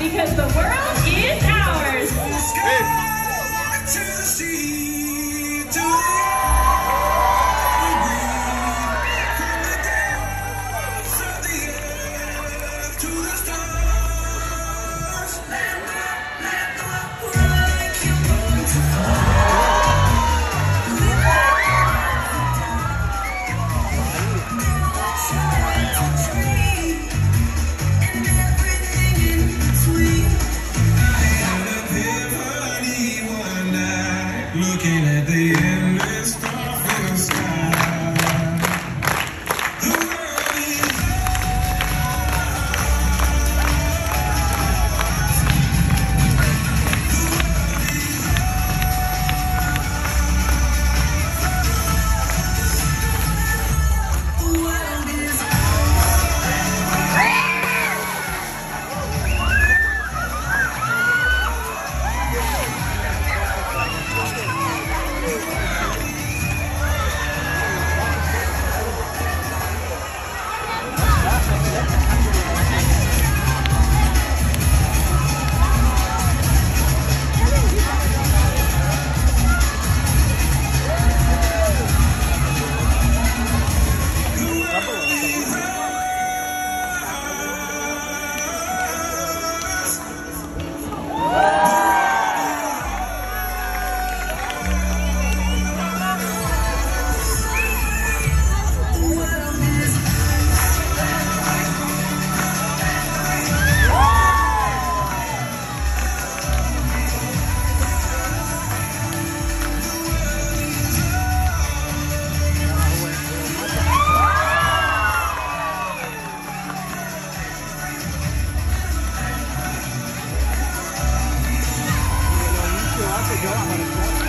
because the world the endless starfield Yo,